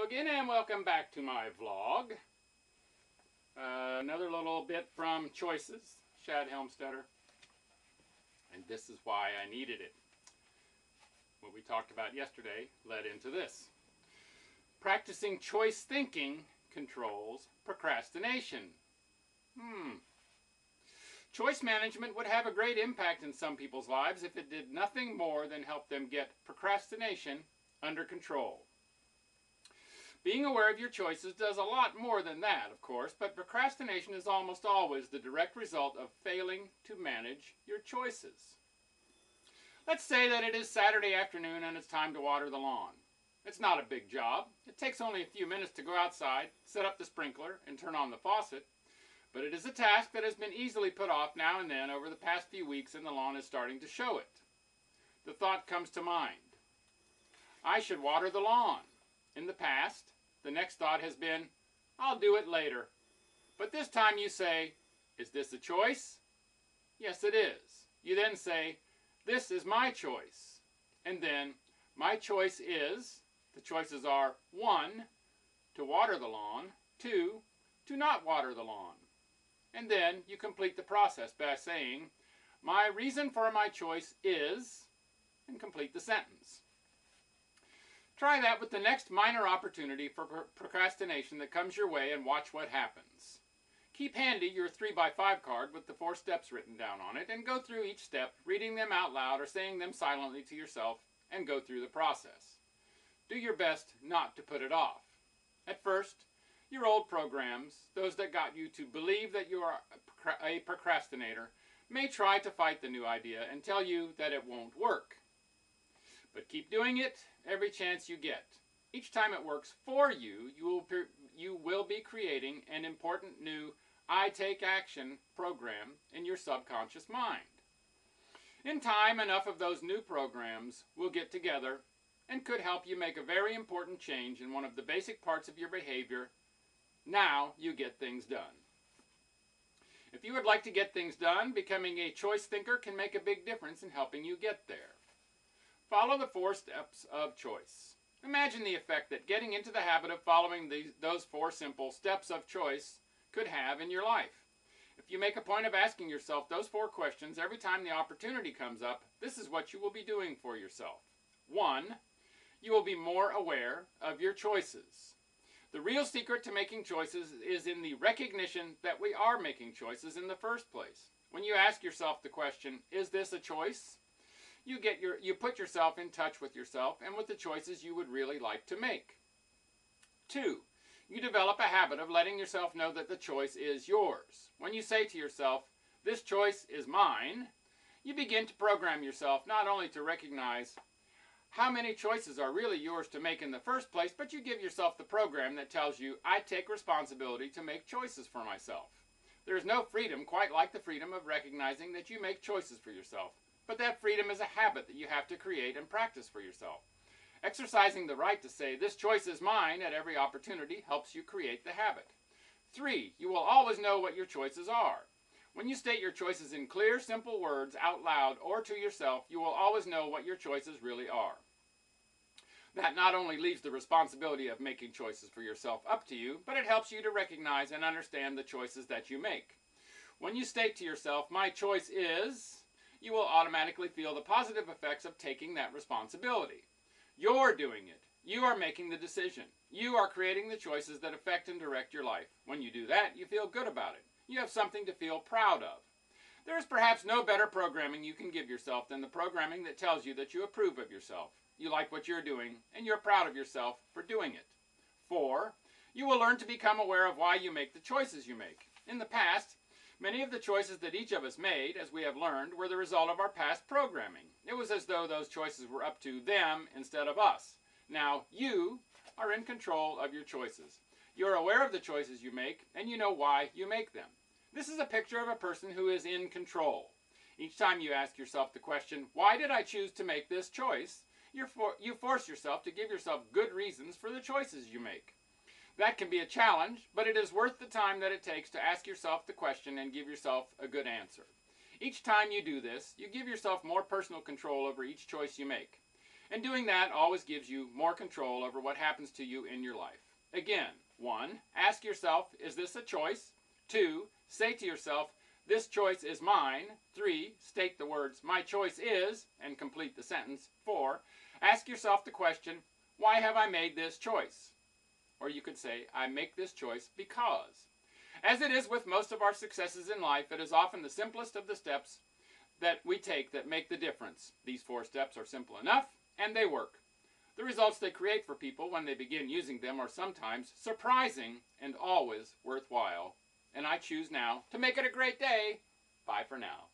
Hello again and welcome back to my vlog. Uh, another little bit from Choices, Shad Helmstetter. And this is why I needed it. What we talked about yesterday led into this. Practicing choice thinking controls procrastination. Hmm. Choice management would have a great impact in some people's lives if it did nothing more than help them get procrastination under control. Being aware of your choices does a lot more than that, of course, but procrastination is almost always the direct result of failing to manage your choices. Let's say that it is Saturday afternoon and it's time to water the lawn. It's not a big job. It takes only a few minutes to go outside, set up the sprinkler, and turn on the faucet. But it is a task that has been easily put off now and then over the past few weeks and the lawn is starting to show it. The thought comes to mind. I should water the lawn. In the past, the next thought has been, I'll do it later. But this time you say, is this a choice? Yes, it is. You then say, this is my choice. And then, my choice is, the choices are 1. To water the lawn. 2. To not water the lawn. And then you complete the process by saying, my reason for my choice is, and complete the sentence. Try that with the next minor opportunity for procrastination that comes your way and watch what happens. Keep handy your 3x5 card with the four steps written down on it and go through each step, reading them out loud or saying them silently to yourself, and go through the process. Do your best not to put it off. At first, your old programs, those that got you to believe that you are a procrastinator, may try to fight the new idea and tell you that it won't work. But keep doing it every chance you get. Each time it works for you, you will, you will be creating an important new I Take Action program in your subconscious mind. In time, enough of those new programs will get together and could help you make a very important change in one of the basic parts of your behavior. Now you get things done. If you would like to get things done, becoming a choice thinker can make a big difference in helping you get there. Follow the four steps of choice. Imagine the effect that getting into the habit of following these, those four simple steps of choice could have in your life. If you make a point of asking yourself those four questions every time the opportunity comes up, this is what you will be doing for yourself. One, you will be more aware of your choices. The real secret to making choices is in the recognition that we are making choices in the first place. When you ask yourself the question, is this a choice? You get your you put yourself in touch with yourself and with the choices you would really like to make. 2. You develop a habit of letting yourself know that the choice is yours. When you say to yourself, this choice is mine, you begin to program yourself not only to recognize how many choices are really yours to make in the first place, but you give yourself the program that tells you, I take responsibility to make choices for myself. There is no freedom quite like the freedom of recognizing that you make choices for yourself. But that freedom is a habit that you have to create and practice for yourself. Exercising the right to say, this choice is mine at every opportunity helps you create the habit. Three, you will always know what your choices are. When you state your choices in clear, simple words out loud or to yourself, you will always know what your choices really are. That not only leaves the responsibility of making choices for yourself up to you, but it helps you to recognize and understand the choices that you make. When you state to yourself, my choice is, you will automatically feel the positive effects of taking that responsibility. You're doing it. You are making the decision. You are creating the choices that affect and direct your life. When you do that, you feel good about it. You have something to feel proud of. There is perhaps no better programming you can give yourself than the programming that tells you that you approve of yourself, you like what you're doing, and you're proud of yourself for doing it. Four, you will learn to become aware of why you make the choices you make. In the past, Many of the choices that each of us made, as we have learned, were the result of our past programming. It was as though those choices were up to them instead of us. Now, you are in control of your choices. You're aware of the choices you make, and you know why you make them. This is a picture of a person who is in control. Each time you ask yourself the question, why did I choose to make this choice? For, you force yourself to give yourself good reasons for the choices you make. That can be a challenge, but it is worth the time that it takes to ask yourself the question and give yourself a good answer. Each time you do this, you give yourself more personal control over each choice you make. And doing that always gives you more control over what happens to you in your life. Again, one, ask yourself, is this a choice? Two, say to yourself, this choice is mine. Three, state the words, my choice is, and complete the sentence. Four, ask yourself the question, why have I made this choice? Or you could say, I make this choice because. As it is with most of our successes in life, it is often the simplest of the steps that we take that make the difference. These four steps are simple enough, and they work. The results they create for people when they begin using them are sometimes surprising and always worthwhile. And I choose now to make it a great day. Bye for now.